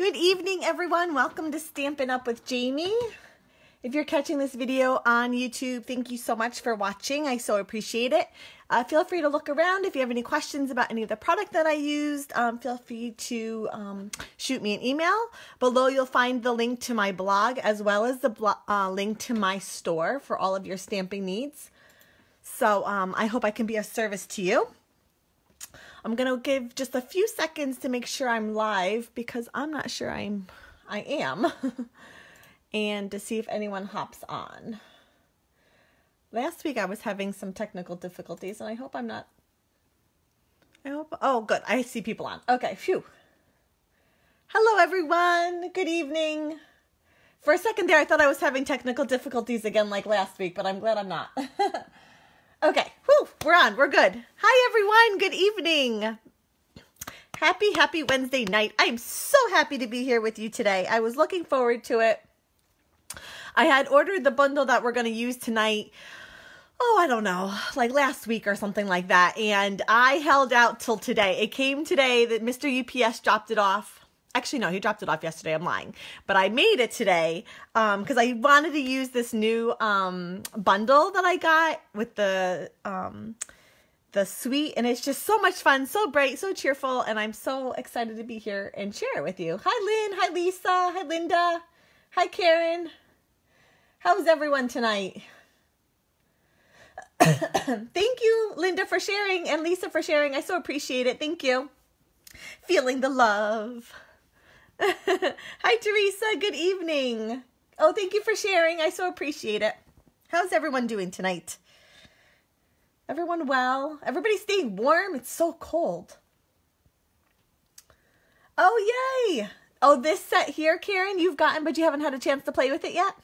Good evening, everyone. Welcome to Stamp It Up with Jaimie. If you're catching this video on YouTube, thank you so much for watching. I so appreciate it. Uh, feel free to look around. If you have any questions about any of the product that I used, um, feel free to um, shoot me an email. Below, you'll find the link to my blog as well as the uh, link to my store for all of your stamping needs. So um, I hope I can be of service to you. I'm going to give just a few seconds to make sure I'm live because I'm not sure I'm I am. and to see if anyone hops on. Last week I was having some technical difficulties and I hope I'm not I hope oh good. I see people on. Okay, phew. Hello everyone. Good evening. For a second there I thought I was having technical difficulties again like last week, but I'm glad I'm not. okay, whew, we're on. We're good. Hi everyone. Good evening. Happy, happy Wednesday night. I'm so happy to be here with you today. I was looking forward to it. I had ordered the bundle that we're going to use tonight. Oh, I don't know, like last week or something like that. And I held out till today. It came today that Mr. UPS dropped it off. Actually, no, he dropped it off yesterday. I'm lying. But I made it today because um, I wanted to use this new um, bundle that I got with the um, the suite. And it's just so much fun, so bright, so cheerful. And I'm so excited to be here and share it with you. Hi, Lynn. Hi, Lisa. Hi, Linda. Hi, Karen. How's everyone tonight? Thank you, Linda, for sharing and Lisa for sharing. I so appreciate it. Thank you. Feeling the love. Hi, Teresa. Good evening. Oh, thank you for sharing. I so appreciate it. How's everyone doing tonight? Everyone well? Everybody staying warm? It's so cold. Oh, yay. Oh, this set here, Karen, you've gotten, but you haven't had a chance to play with it yet?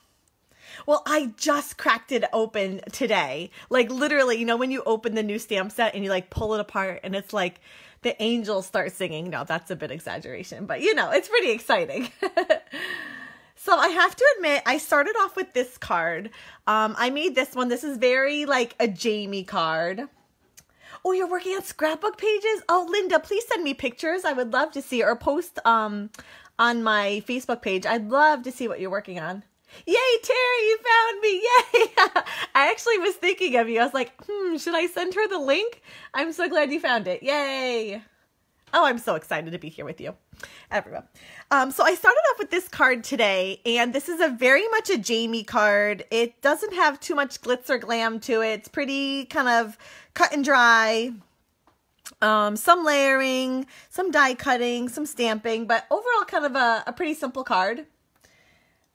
Well, I just cracked it open today. Like literally, you know, when you open the new stamp set and you like pull it apart and it's like the angels start singing. No, that's a bit exaggeration, but you know, it's pretty exciting. so I have to admit, I started off with this card. Um, I made this one. This is very like a Jaimie card. Oh, you're working on scrapbook pages? Oh, Linda, please send me pictures. I would love to see or post um on my Facebook page. I'd love to see what you're working on. Yay, Terry, you found me. Yay. I actually was thinking of you. I was like, hmm, should I send her the link? I'm so glad you found it. Yay. Oh, I'm so excited to be here with you, everyone. Um, so I started off with this card today, and this is a very much a Jaimie card. It doesn't have too much glitz or glam to it. It's pretty kind of cut and dry. Um, some layering, some die cutting, some stamping, but overall kind of a, a pretty simple card.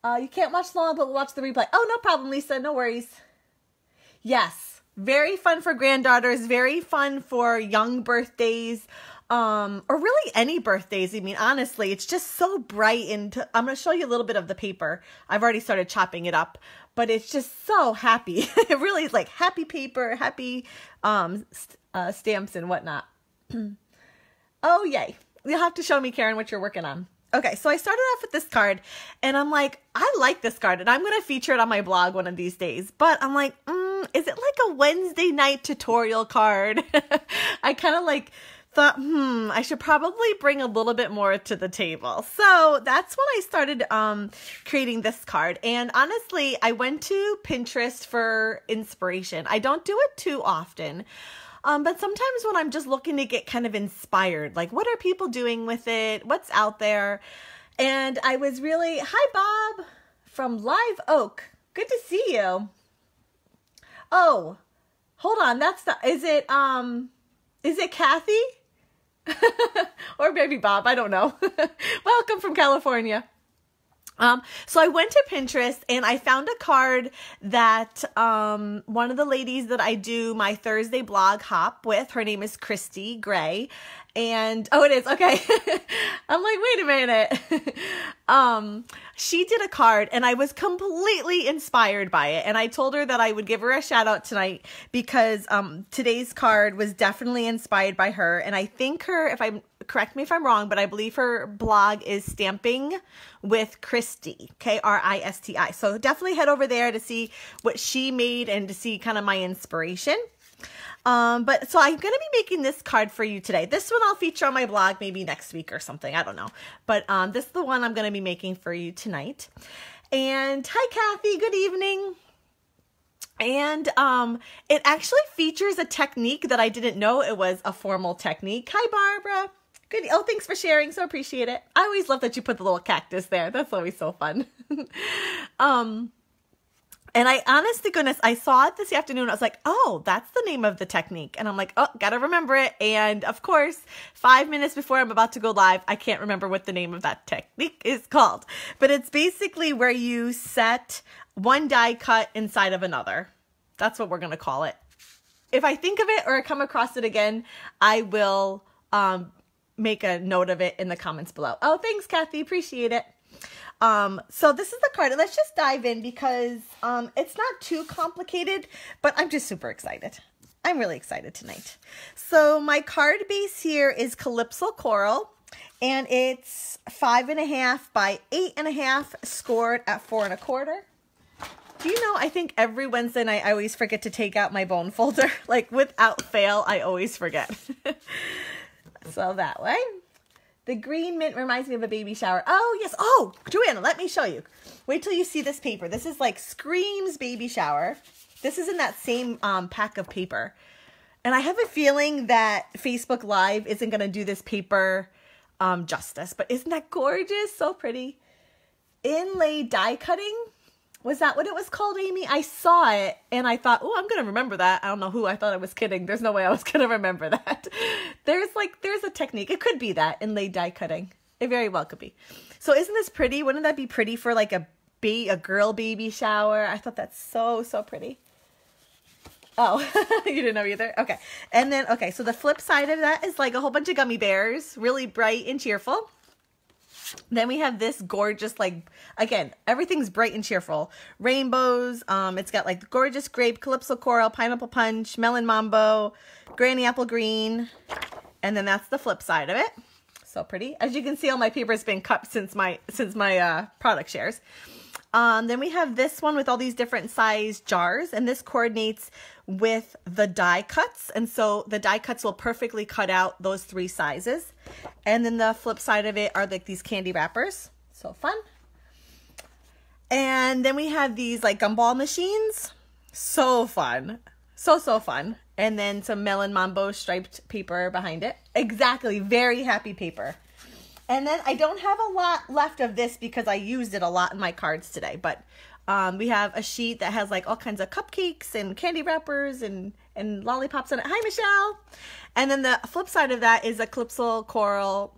Uh, you can't watch long, but we'll watch the replay. Oh, no problem, Lisa. No worries. Yes, very fun for granddaughters. Very fun for young birthdays, um, or really any birthdays. I mean, honestly, it's just so bright. And I'm going to show you a little bit of the paper. I've already started chopping it up, but it's just so happy. it really is like happy paper, happy um, uh, stamps and whatnot. oh, yay. You'll have to show me, Karen, what you're working on. Okay, so I started off with this card, and I'm like, I like this card, and I'm going to feature it on my blog one of these days. But I'm like, mm, is it like a Wednesday night tutorial card? I kind of like thought, hmm, I should probably bring a little bit more to the table. So that's when I started um, creating this card. And honestly, I went to Pinterest for inspiration. I don't do it too often. Um, but sometimes when I'm just looking to get kind of inspired, like what are people doing with it? What's out there? And I was really, hi Bob from Live Oak. Good to see you. Oh, hold on. That's the, is it, um, is it Kathy? or maybe Bob, I don't know. Welcome from California. Um, so I went to Pinterest and I found a card that um, one of the ladies that I do my Thursday blog hop with, her name is Kristi Gray. And oh, it is okay. I'm like, wait a minute. um, she did a card and I was completely inspired by it. And I told her that I would give her a shout out tonight because um, today's card was definitely inspired by her. And I think her, if I'm correct me if I'm wrong, but I believe her blog is Stamping with Kristi, K R I S T I. So definitely head over there to see what she made and to see kind of my inspiration. Um, but so I'm going to be making this card for you today. This one I'll feature on my blog maybe next week or something. I don't know. But um, this is the one I'm going to be making for you tonight. And hi, Kathy. Good evening. And um, it actually features a technique that I didn't know it was a formal technique. Hi, Barbara. Good. Oh, thanks for sharing. So appreciate it. I always love that you put the little cactus there. That's always so fun. um, and I, honest to goodness, I saw it this afternoon. I was like, oh, that's the name of the technique. And I'm like, oh, gotta remember it. And of course, five minutes before I'm about to go live, I can't remember what the name of that technique is called. But it's basically where you set one die cut inside of another. That's what we're gonna call it. If I think of it or I come across it again, I will um, make a note of it in the comments below. Oh, thanks, Kathy. Appreciate it. Um, so this is the card. Let's just dive in because um, it's not too complicated, but I'm just super excited. I'm really excited tonight. So my card base here is Calypso Coral, and it's five and a half by eight and a half, scored at four and a quarter. Do you know, I think every Wednesday night I always forget to take out my bone folder. like without fail, I always forget. so that way. The green mint reminds me of a baby shower. Oh, yes. Oh, Joanna, let me show you. Wait till you see this paper. This is like screams baby shower. This is in that same um, pack of paper. And I have a feeling that Facebook Live isn't going to do this paper um, justice. But isn't that gorgeous? So pretty. Inlay die cutting. Was that what it was called, Amy? I saw it and I thought, oh, I'm going to remember that. I don't know who. I thought I was kidding. There's no way I was going to remember that. There's like, there's a technique. It could be that inlaid die cutting. It very well could be. So isn't this pretty? Wouldn't that be pretty for like a be a girl baby shower? I thought that's so, so pretty. Oh, you didn't know either? Okay. And then, okay, so the flip side of that is like a whole bunch of gummy bears, really bright and cheerful. Then we have this gorgeous, like, again, everything's bright and cheerful. Rainbows. Um, it's got like the gorgeous grape, calypso coral, pineapple punch, melon mambo, granny apple green. And then that's the flip side of it. So pretty. As you can see, all my paper has been cut since my since my uh, product shares. Um, then we have this one with all these different size jars, and this coordinates with the die cuts. And so the die cuts will perfectly cut out those three sizes. And then the flip side of it are like these candy wrappers. So fun. And then we have these like gumball machines. So fun. So, so fun. And then some melon mambo striped paper behind it. Exactly. Very happy paper. And then I don't have a lot left of this because I used it a lot in my cards today. But um, we have a sheet that has like all kinds of cupcakes and candy wrappers and, and lollipops on it. Hi, Michelle. And then the flip side of that is a Calypso Coral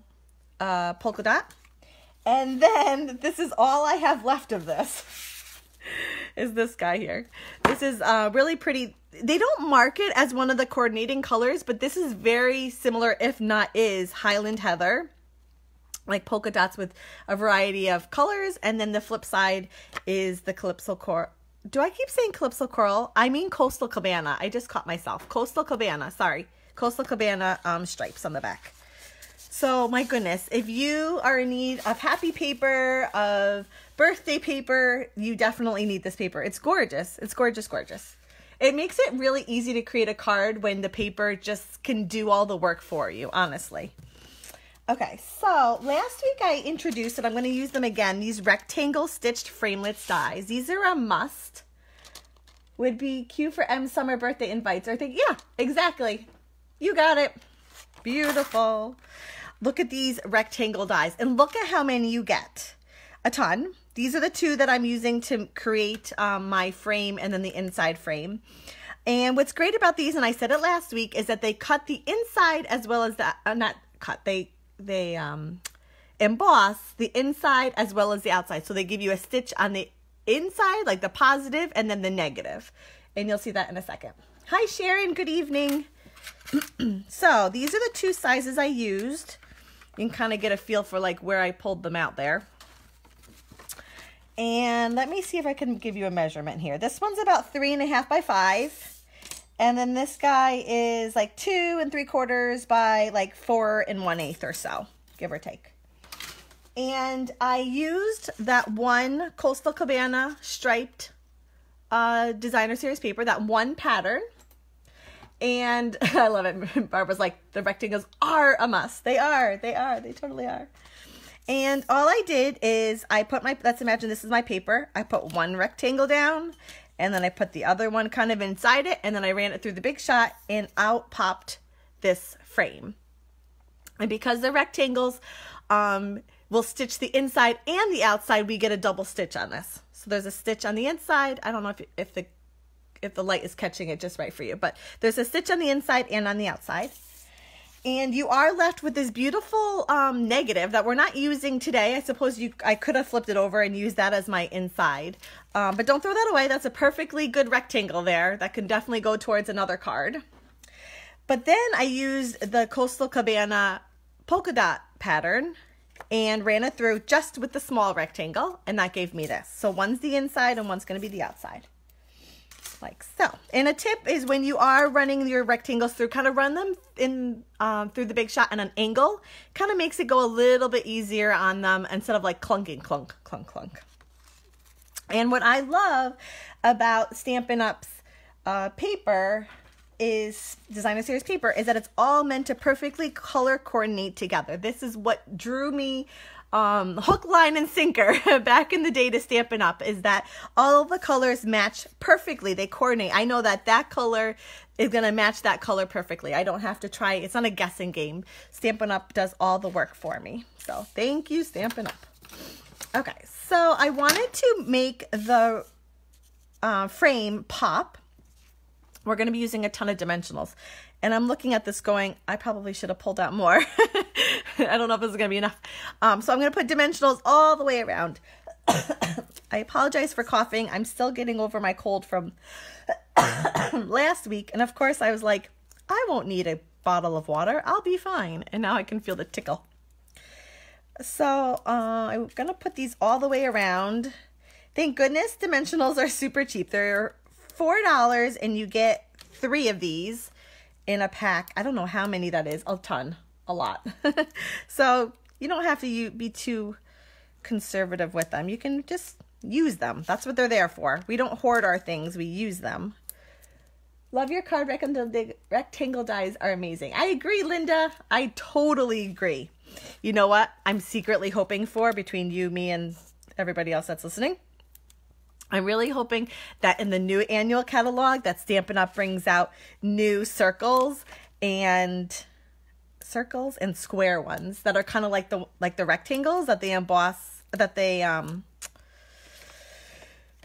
uh, polka dot. And then this is all I have left of this. is this guy here. This is uh, really pretty. They don't mark it as one of the coordinating colors, but this is very similar, if not is, Highland Heather like polka dots with a variety of colors. And then the flip side is the Calypso Coral. Do I keep saying Calypso Coral? I mean Coastal Cabana. I just caught myself. Coastal Cabana, sorry. Coastal Cabana um, stripes on the back. So my goodness, if you are in need of happy paper, of birthday paper, you definitely need this paper. It's gorgeous. It's gorgeous, gorgeous. It makes it really easy to create a card when the paper just can do all the work for you, honestly. Okay, so last week I introduced, and I'm going to use them again, these rectangle stitched framelits dies. These are a must. Would be cute for M summer birthday invites. Or think, yeah, exactly. You got it. Beautiful. Look at these rectangle dies, and look at how many you get. A ton. These are the two that I'm using to create um, my frame and then the inside frame. And what's great about these, and I said it last week, is that they cut the inside as well as the, uh, not cut, they they um, emboss the inside as well as the outside. So they give you a stitch on the inside, like the positive, and then the negative. And you'll see that in a second. Hi, Sharon. Good evening. so these are the two sizes I used. You can kind of get a feel for like where I pulled them out there. And let me see if I can give you a measurement here. This one's about three and a half by five. And then this guy is like two and three quarters by like four and one eighth or so, give or take. And I used that one Coastal Cabana striped uh, designer series paper, that one pattern. And I love it. Barbara's like, the rectangles are a must. They are. They are. They totally are. And all I did is I put my, let's imagine this is my paper. I put one rectangle down and then I put the other one kind of inside it and then I ran it through the big shot and out popped this frame. And because the rectangles um, will stitch the inside and the outside, we get a double stitch on this. So there's a stitch on the inside. I don't know if, if the if the light is catching it just right for you, but there's a stitch on the inside and on the outside. And you are left with this beautiful um, negative that we're not using today. I suppose you I could have flipped it over and used that as my inside. Um, but don't throw that away. That's a perfectly good rectangle there. That can definitely go towards another card. But then I used the Coastal Cabana polka dot pattern and ran it through just with the small rectangle and that gave me this. So one's the inside and one's going to be the outside. Like so. And a tip is when you are running your rectangles through, kind of run them in um, through the big shot at an angle. Kind of makes it go a little bit easier on them instead of like clunking, clunk, clunk, clunk. And what I love about Stampin' Up's uh, paper is designer series paper is that it's all meant to perfectly color coordinate together. This is what drew me um, hook, line, and sinker back in the day to Stampin' Up! is that all the colors match perfectly. They coordinate. I know that that color is going to match that color perfectly. I don't have to try. It's not a guessing game. Stampin' Up! does all the work for me. So thank you, Stampin' Up! Okay, so I wanted to make the uh, frame pop we're going to be using a ton of dimensionals. And I'm looking at this going, I probably should have pulled out more. I don't know if this is going to be enough. Um, so I'm going to put dimensionals all the way around. I apologize for coughing. I'm still getting over my cold from last week. And of course, I was like, I won't need a bottle of water. I'll be fine. And now I can feel the tickle. So uh, I'm going to put these all the way around. Thank goodness dimensionals are super cheap. They're $4 and you get three of these in a pack. I don't know how many that is. A ton. A lot. so you don't have to be too conservative with them. You can just use them. That's what they're there for. We don't hoard our things. We use them. Love your card rectangle dies are amazing. I agree, Linda. I totally agree. You know what? I'm secretly hoping for between you, me, and everybody else that's listening I'm really hoping that in the new annual catalog that Stampin' Up! brings out new circles and circles and square ones that are kind of like the like the rectangles that they emboss that they um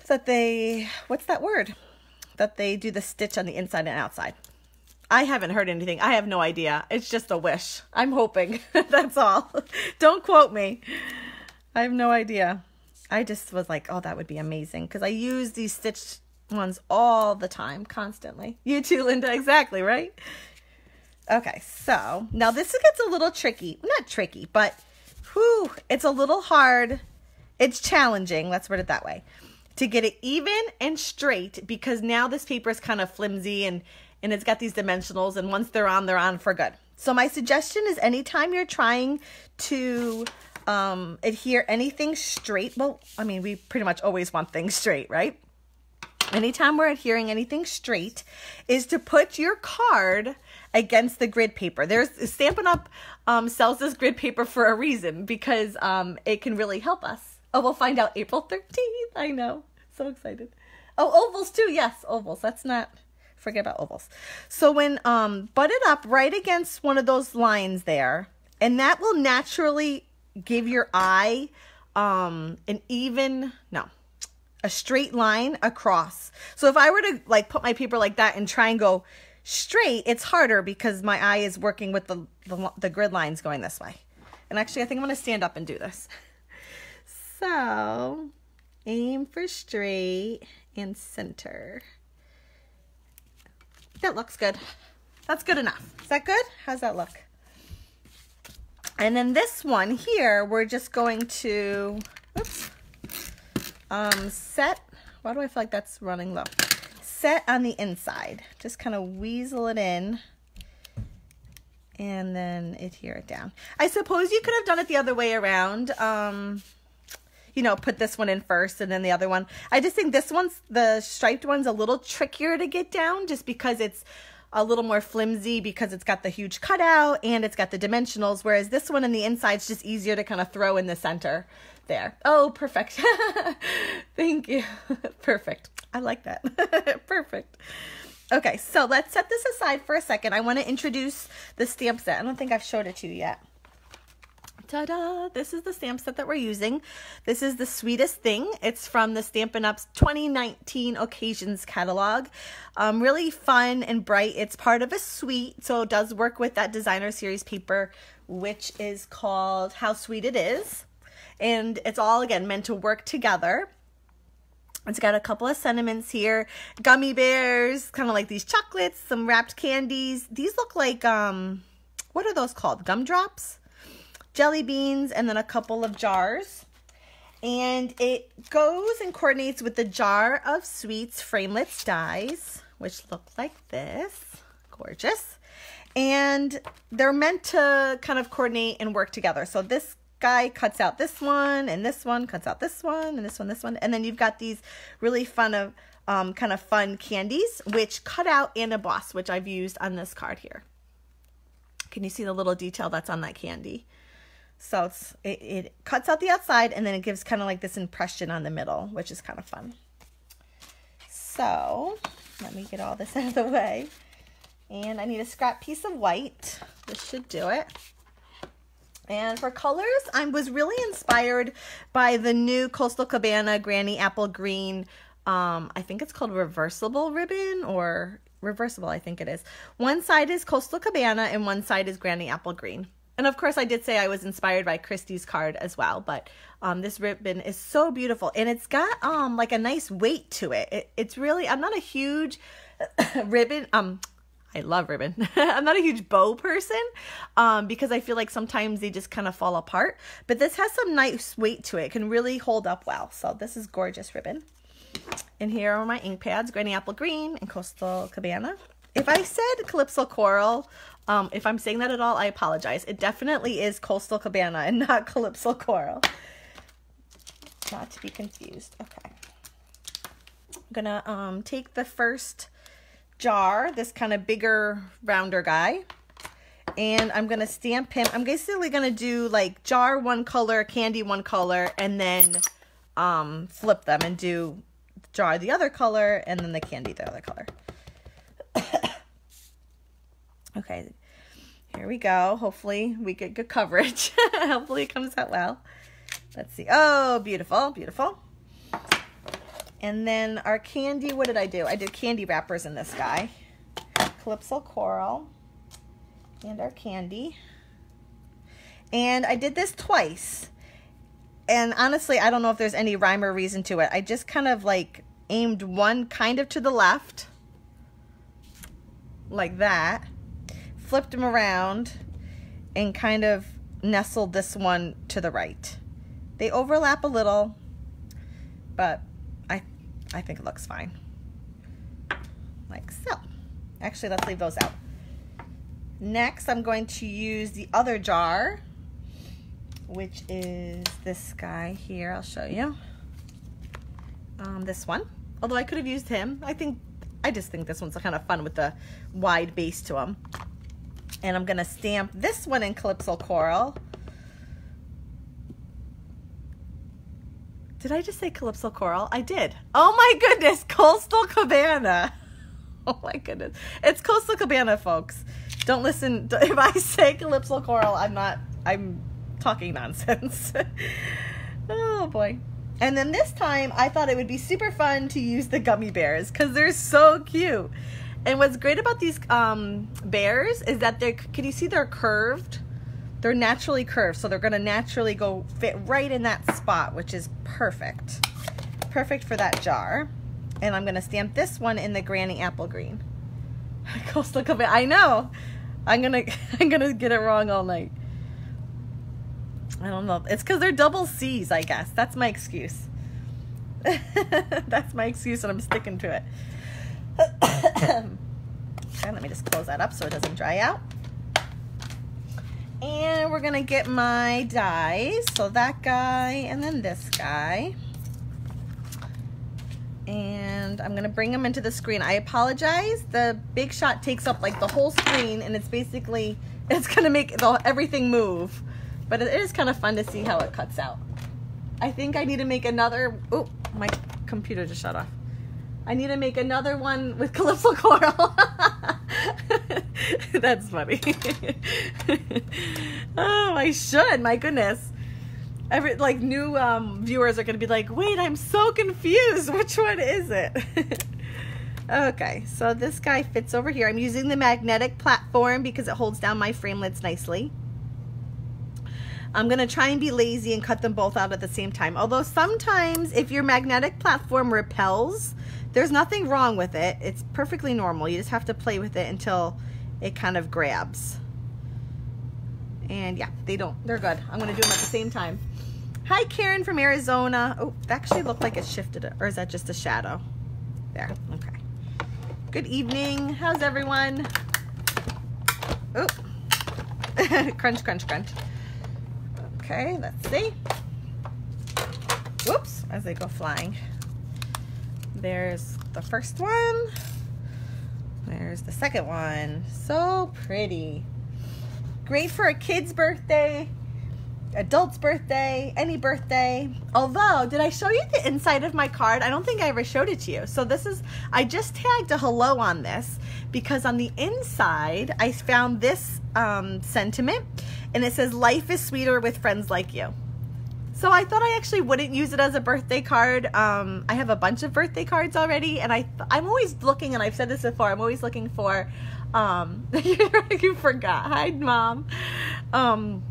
that they what's that word? That they do the stitch on the inside and outside. I haven't heard anything. I have no idea. It's just a wish. I'm hoping. That's all. Don't quote me. I have no idea. I just was like, oh, that would be amazing. Because I use these stitched ones all the time, constantly. You too, Linda, exactly, right? Okay, so now this gets a little tricky. Not tricky, but whew, it's a little hard. It's challenging, let's word it that way, to get it even and straight because now this paper is kind of flimsy and, and it's got these dimensionals and once they're on, they're on for good. So my suggestion is anytime you're trying to um, adhere anything straight. Well, I mean, we pretty much always want things straight, right? Anytime we're adhering anything straight is to put your card against the grid paper. There's Stampin' Up! Um, sells this grid paper for a reason because um, it can really help us. Oh, we'll find out April 13th. I know. So excited. Oh, ovals too. Yes, ovals. That's not forget about ovals. So when um butt it up right against one of those lines there, and that will naturally give your eye um, an even, no, a straight line across. So if I were to like put my paper like that and try and go straight, it's harder because my eye is working with the, the, the grid lines going this way. And actually, I think I'm going to stand up and do this. So aim for straight and center. That looks good. That's good enough. Is that good? How's that look? And then this one here, we're just going to, oops, um, set, why do I feel like that's running low? Set on the inside. Just kind of weasel it in and then adhere it down. I suppose you could have done it the other way around. Um, you know, put this one in first and then the other one. I just think this one's, the striped one's a little trickier to get down just because it's a little more flimsy because it's got the huge cutout and it's got the dimensionals, whereas this one in the inside's just easier to kind of throw in the center there. Oh, perfect. Thank you. perfect. I like that. perfect. Okay, so let's set this aside for a second. I want to introduce the stamp set. I don't think I've showed it to you yet. Ta-da! This is the stamp set that we're using. This is the sweetest thing. It's from the Stampin' Up's 2019 Occasions catalog. Um, really fun and bright. It's part of a suite, so it does work with that designer series paper, which is called How Sweet It Is. And it's all, again, meant to work together. It's got a couple of sentiments here. Gummy bears, kind of like these chocolates, some wrapped candies. These look like, um, what are those called? Gumdrops? Jelly beans, and then a couple of jars. And it goes and coordinates with the jar of sweets framelits dies, which look like this. Gorgeous. And they're meant to kind of coordinate and work together. So this guy cuts out this one, and this one cuts out this one, and this one, this one. And then you've got these really fun of um, kind of fun candies, which cut out and emboss, which I've used on this card here. Can you see the little detail that's on that candy? So it's, it, it cuts out the outside and then it gives kind of like this impression on the middle, which is kind of fun. So let me get all this out of the way. And I need a scrap piece of white. This should do it. And for colors, I was really inspired by the new Coastal Cabana Granny Apple Green. Um, I think it's called reversible ribbon or reversible, I think it is. One side is Coastal Cabana and one side is Granny Apple Green. And of course, I did say I was inspired by Kristi's card as well, but um, this ribbon is so beautiful and it's got um like a nice weight to it. it it's really, I'm not a huge ribbon, um, I love ribbon. I'm not a huge bow person um, because I feel like sometimes they just kind of fall apart. But this has some nice weight to it. It can really hold up well. So this is gorgeous ribbon. And here are my ink pads, Granny Apple Green and Coastal Cabana. If I said Calypso Coral, um, if I'm saying that at all, I apologize. It definitely is Coastal Cabana and not Calypso Coral. Not to be confused. Okay. I'm gonna um, take the first jar, this kind of bigger, rounder guy, and I'm gonna stamp him. I'm basically gonna do like jar one color, candy one color, and then um, flip them and do jar the other color and then the candy the other color. okay, here we go. Hopefully we get good coverage. Hopefully it comes out well. Let's see. Oh, beautiful, beautiful. And then our candy, what did I do? I did candy wrappers in this guy. Calypso Coral and our candy. And I did this twice. And honestly, I don't know if there's any rhyme or reason to it. I just kind of like aimed one kind of to the left, like that, flipped them around, and kind of nestled this one to the right. They overlap a little, but I, I think it looks fine. Like so. Actually, let's leave those out. Next, I'm going to use the other jar, which is this guy here. I'll show you. Um, this one. Although I could have used him. I think, I just think this one's kind of fun with the wide base to them. And I'm going to stamp this one in Calypso Coral. Did I just say Calypso Coral? I did. Oh my goodness, Coastal Cabana. Oh my goodness. It's Coastal Cabana, folks. Don't listen. If I say Calypso Coral, I'm not, I'm talking nonsense. oh boy. And then this time, I thought it would be super fun to use the gummy bears because they're so cute. And what's great about these um, bears is that they're, can you see they're curved? They're naturally curved, so they're gonna naturally go fit right in that spot, which is perfect. Perfect for that jar. And I'm gonna stamp this one in the Granny Apple Green. I know. I'm gonna, I'm gonna get it wrong all night. I don't know. It's because they're double C's, I guess. That's my excuse. That's my excuse and I'm sticking to it. okay, let me just close that up so it doesn't dry out. And we're gonna get my dies. So that guy and then this guy. And I'm gonna bring them into the screen. I apologize. The big shot takes up like the whole screen and it's basically, it's gonna make the, everything move. But it is kind of fun to see how it cuts out. I think I need to make another, oh, my computer just shut off. I need to make another one with Calypso Coral. That's funny. oh, I should. My goodness. Every like new um, viewers are to be like, "Wait, I'm so confused. Which one is it?" okay, so this guy fits over here. I'm using the magnetic platform because it holds down my framelits nicely. I'm going to try and be lazy and cut them both out at the same time. Although sometimes if your magnetic platform repels, there's nothing wrong with it. It's perfectly normal. You just have to play with it until it kind of grabs. And yeah, they don't. They're good. I'm going to do them at the same time. Hi, Karen from Arizona. Oh, that actually looked like it shifted. Or is that just a shadow? There. Okay. Good evening. How's everyone? Oh. crunch, crunch, crunch. Okay, let's see. Whoops, as they go flying. There's the first one. There's the second one. So pretty. Great for a kid's birthday, adult's birthday, any birthday. Although, did I show you the inside of my card? I don't think I ever showed it to you. So this is, I just tagged a hello on this because on the inside, I found this um, sentiment and it says, life is sweeter with friends like you. So I thought I actually wouldn't use it as a birthday card. Um, I have a bunch of birthday cards already, and I I'm always looking, and I've said this before. I'm always looking for. Um, you forgot. Hi, mom. Um,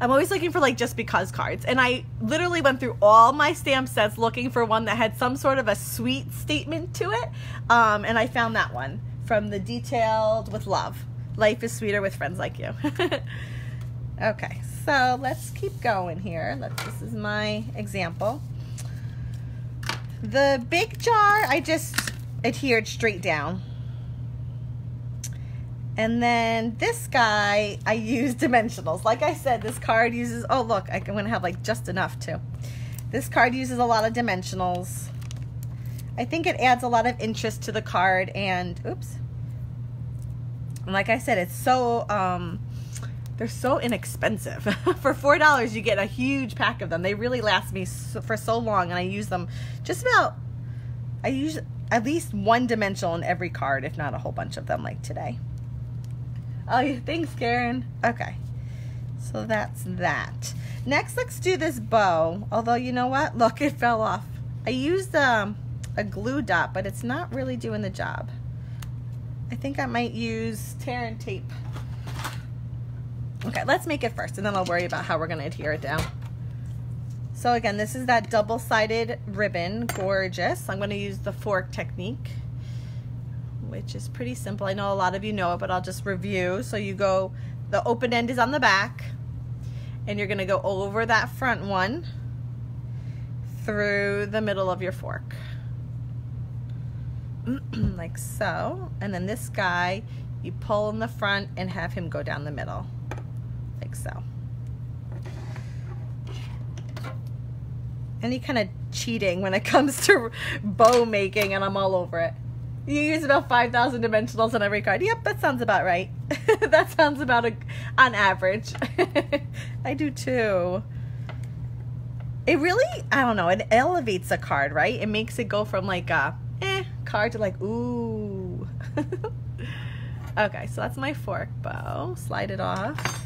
I'm always looking for like just because cards, and I literally went through all my stamp sets looking for one that had some sort of a sweet statement to it, um, and I found that one from the detailed with love. Life is sweeter with friends like you. okay, so let's keep going here. Let's, this is my example. The big jar, I just adhered straight down. And then this guy, I use dimensionals. Like I said, this card uses, oh look, I'm gonna have like just enough too. This card uses a lot of dimensionals. I think it adds a lot of interest to the card and, oops, and like I said, it's so, um, they're so inexpensive. for $4, you get a huge pack of them. They really last me so, for so long, and I use them just about, I use at least one dimensional in every card, if not a whole bunch of them like today. Oh, thanks, Karen. Okay, so that's that. Next, let's do this bow. Although, you know what? Look, it fell off. I used um, a glue dot, but it's not really doing the job. I think I might use tear and tape. Okay, let's make it first and then I'll worry about how we're gonna adhere it down. So again, this is that double-sided ribbon, gorgeous. I'm gonna use the fork technique, which is pretty simple. I know a lot of you know it, but I'll just review. So you go, the open end is on the back, and you're gonna go over that front one through the middle of your fork. like so. And then this guy, you pull in the front and have him go down the middle, like so. Any kind of cheating when it comes to bow making and I'm all over it. You use about 5,000 dimensionals on every card. Yep, that sounds about right. that sounds about a, on average. I do too. It really, I don't know, it elevates a card, right? It makes it go from like a eh card to like, ooh. okay, so that's my fork bow. Slide it off.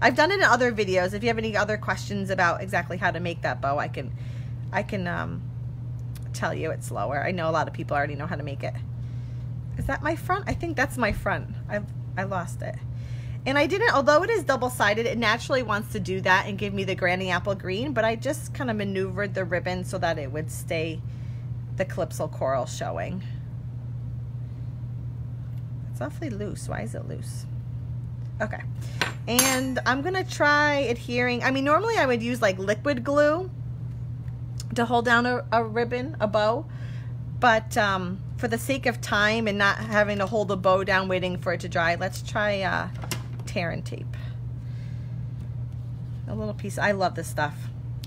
I've done it in other videos. If you have any other questions about exactly how to make that bow, I can, I can um, tell you it's lower. I know a lot of people already know how to make it. Is that my front? I think that's my front. I've, I lost it. And I didn't, although it is double-sided, it naturally wants to do that and give me the granny apple green, but I just kind of maneuvered the ribbon so that it would stay the Calypso coral showing. It's awfully loose. Why is it loose? Okay. And I'm going to try adhering. I mean, normally I would use like liquid glue to hold down a, a ribbon, a bow. But um, for the sake of time and not having to hold a bow down waiting for it to dry, let's try uh, tear and tape. A little piece. I love this stuff.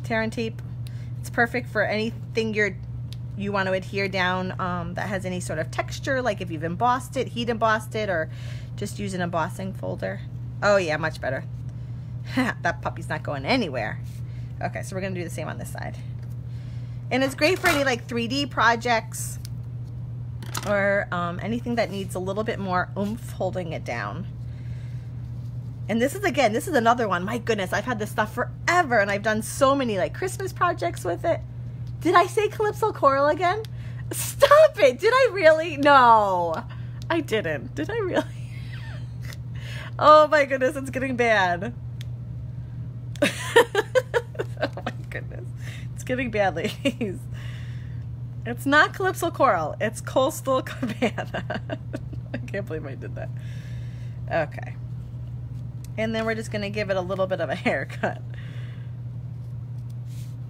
Tear and tape. It's perfect for anything you're you want to adhere down um, that has any sort of texture, like if you've embossed it, heat embossed it, or just use an embossing folder. Oh yeah, much better. that puppy's not going anywhere. Okay, so we're gonna do the same on this side. And it's great for any like 3D projects or um, anything that needs a little bit more oomph holding it down. And this is again, this is another one. My goodness, I've had this stuff forever and I've done so many like Christmas projects with it. Did I say Calypso Coral again? Stop it. Did I really? No, I didn't. Did I really? oh my goodness, it's getting bad. oh my goodness. Getting bad, ladies. It's not Calypso Coral. It's Coastal Cabana. I can't believe I did that. Okay. And then we're just going to give it a little bit of a haircut.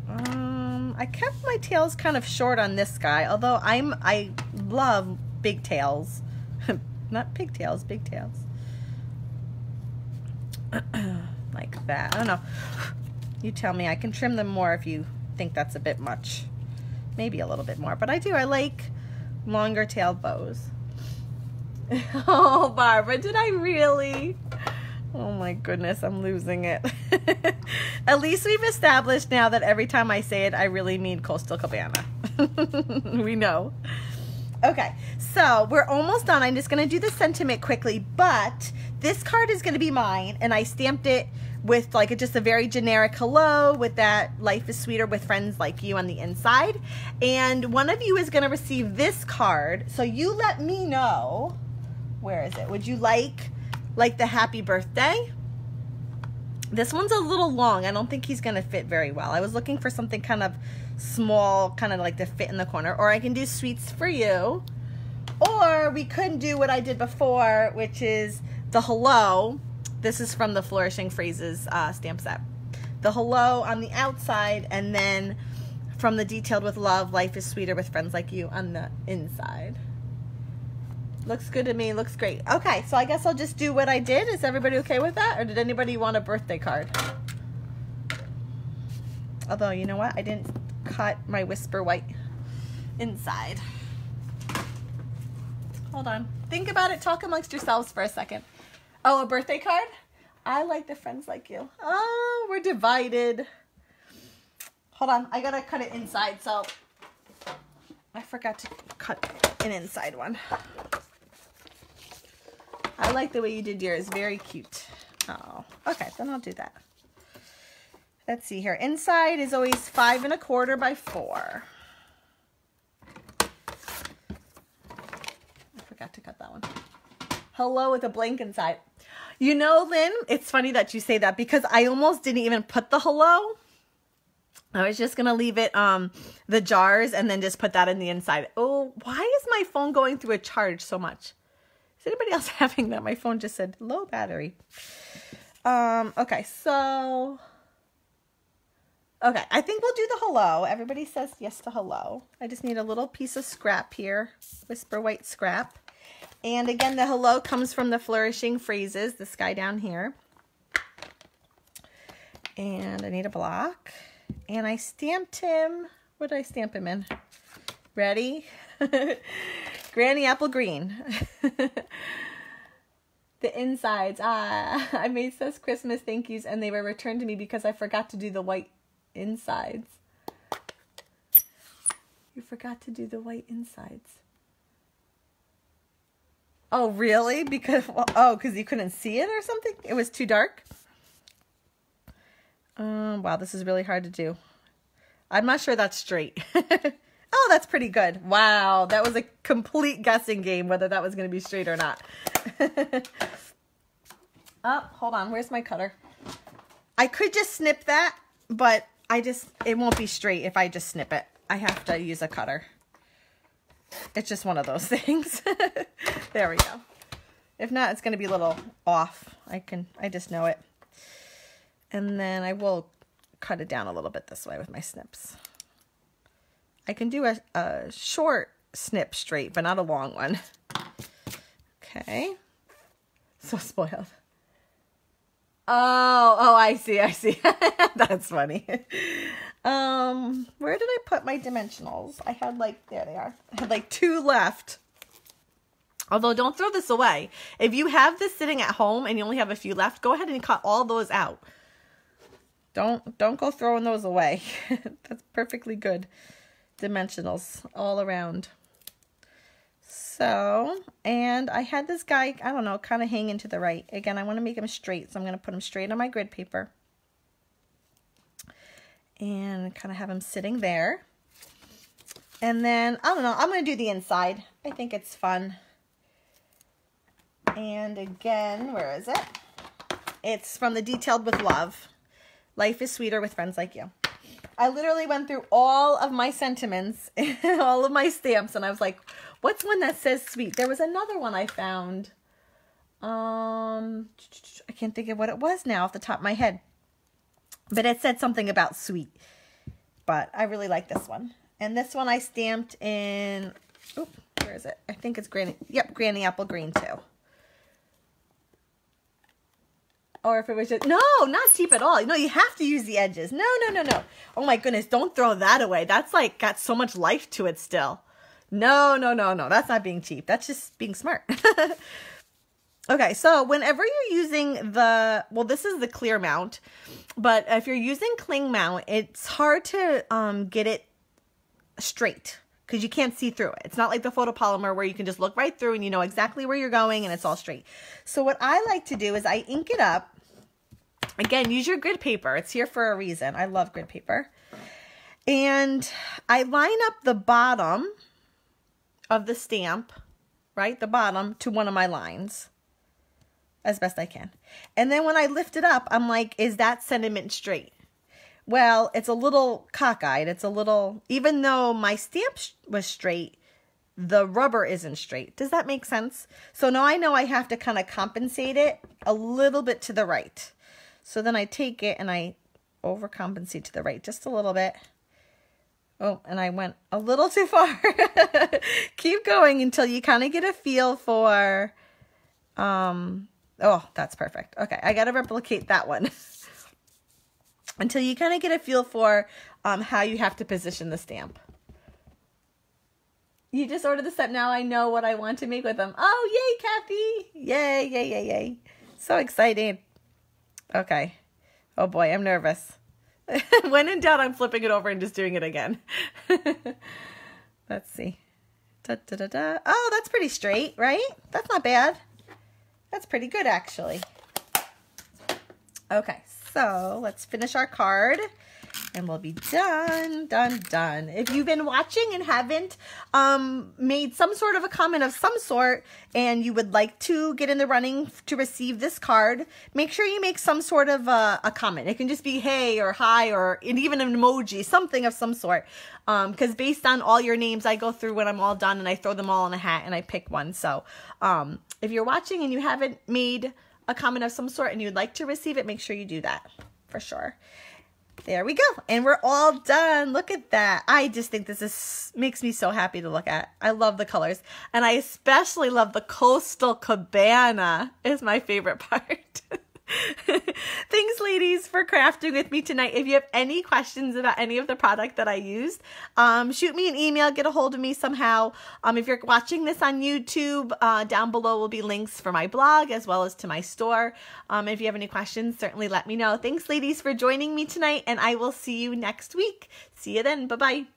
Um, I kept my tails kind of short on this guy, although I'm I love big tails. Not pigtails, big tails. like that. I don't know. You tell me. I can trim them more if you think that's a bit much. Maybe a little bit more. But I do. I like longer tailed bows. oh, Barbara, did I really? Oh my goodness, I'm losing it. At least we've established now that every time I say it, I really mean Coastal Cabana. we know. Okay, so we're almost done. I'm just going to do the sentiment quickly, but this card is going to be mine, and I stamped it with like a, just a very generic hello with that life is sweeter with friends like you on the inside. And one of you is going to receive this card, so you let me know. Where is it? Would you like like the happy birthday. This one's a little long. I don't think he's going to fit very well. I was looking for something kind of small, kind of like to fit in the corner. Or I can do sweets for you. Or we could do what I did before, which is the hello. This is from the Flourishing Phrases uh, stamp set. The hello on the outside, and then from the Detailed with Love, Life is Sweeter with Friends Like You on the inside. Looks good to me. Looks great. Okay, so I guess I'll just do what I did. Is everybody okay with that? Or did anybody want a birthday card? Although, you know what? I didn't cut my Whisper White inside. Hold on. Think about it. Talk amongst yourselves for a second. Oh, a birthday card? I like the friends like you. Oh, we're divided. Hold on. I got to cut it inside, so I forgot to cut an inside one. I like the way you did yours. Very cute. Oh, okay, then I'll do that. Let's see here. Inside is always five and a quarter by four. I forgot to cut that one. Hello with a blank inside. You know, Lynn, it's funny that you say that because I almost didn't even put the hello. I was just going to leave it um the jars and then just put that in the inside. Oh, why is my phone going through a charge so much? Is anybody else having that? My phone just said low battery. Um, okay, so Okay, I think we'll do the hello. Everybody says yes to hello. I just need a little piece of scrap here. Whisper white scrap. And again, the hello comes from the Flourishing Phrases, this guy down here. And I need a block. And I stamped him. What did I stamp him in? Ready? Granny Apple Green. the insides. Ah, I made such Christmas thank yous and they were returned to me because I forgot to do the white insides. You forgot to do the white insides. Oh, really? Because, well, oh, because you couldn't see it or something? It was too dark? Um, wow, this is really hard to do. I'm not sure that's straight. Oh, that's pretty good. Wow, that was a complete guessing game whether that was going to be straight or not. oh, hold on. Where's my cutter? I could just snip that, but I just, it won't be straight if I just snip it. I have to use a cutter. It's just one of those things. there we go. If not, it's going to be a little off. I can, I just know it. And then I will cut it down a little bit this way with my snips. I can do a, a short snip straight, but not a long one. Okay. So spoiled. Oh, oh, I see, I see. That's funny. Um, where did I put my dimensionals? I had like, there they are. I had like two left. Although don't throw this away. If you have this sitting at home and you only have a few left, go ahead and cut all those out. Don't don't go throwing those away. That's perfectly good dimensionals all around. So, and I had this guy, I don't know, kind of hanging to the right. Again, I want to make him straight, so I'm going to put him straight on my grid paper. And kind of have him sitting there. And then, I don't know, I'm going to do the inside. I think it's fun. And again, where is it? It's from the Detailed with Love. Life is sweeter with friends like you. I literally went through all of my sentiments, all of my stamps, and I was like, what's one that says sweet? There was another one I found. Um, I can't think of what it was now off the top of my head. But it said something about sweet. But I really like this one. And this one I stamped in, oop, where is it? I think it's Granny, yep, Granny Apple Green too or if it was just no not cheap at all no you have to use the edges no no no no oh my goodness don't throw that away that's like got so much life to it still no no no no that's not being cheap that's just being smart okay so whenever you're using the well this is the clear mount but if you're using cling mount it's hard to um, get it straight because you can't see through it. It's not like the photopolymer where you can just look right through and you know exactly where you're going and it's all straight. So what I like to do is I ink it up Again, use your grid paper. It's here for a reason. I love grid paper. And I line up the bottom of the stamp, right? The bottom to one of my lines as best I can. And then when I lift it up, I'm like, is that sentiment straight? Well, it's a little cockeyed. It's a little, even though my stamp was straight, the rubber isn't straight. Does that make sense? So now I know I have to kind of compensate it a little bit to the right. So then I take it and I overcompensate to the right just a little bit. Oh, and I went a little too far. Keep going until you kind of get a feel for, um, oh, that's perfect. Okay, I got to replicate that one. until you kind of get a feel for um, how you have to position the stamp. You just ordered the set. Now I know what I want to make with them. Oh, yay, Kathy. Yay, yay, yay, yay. So exciting. Okay. Oh boy, I'm nervous. when in doubt, I'm flipping it over and just doing it again. Let's see. Da, da, da, da. Oh, that's pretty straight, right? That's not bad. That's pretty good, actually. Okay, so let's finish our card and we'll be done, done, done. If you've been watching and haven't um, made some sort of a comment of some sort and you would like to get in the running to receive this card, make sure you make some sort of a, a comment. It can just be hey or hi or even an emoji, something of some sort. Because um, based on all your names, I go through when I'm all done and I throw them all in a hat and I pick one. So um, if you're watching and you haven't made a comment of some sort and you'd like to receive it, make sure you do that for sure. There we go. And we're all done. Look at that. I just think this is makes me so happy to look at. I love the colors. And I especially love the coastal cabana is my favorite part. Thanks, ladies, for crafting with me tonight. If you have any questions about any of the product that I used, um, shoot me an email, get a hold of me somehow. Um, if you're watching this on YouTube, uh, down below will be links for my blog as well as to my store. Um, if you have any questions, certainly let me know. Thanks, ladies, for joining me tonight, and I will see you next week. See you then. Bye bye.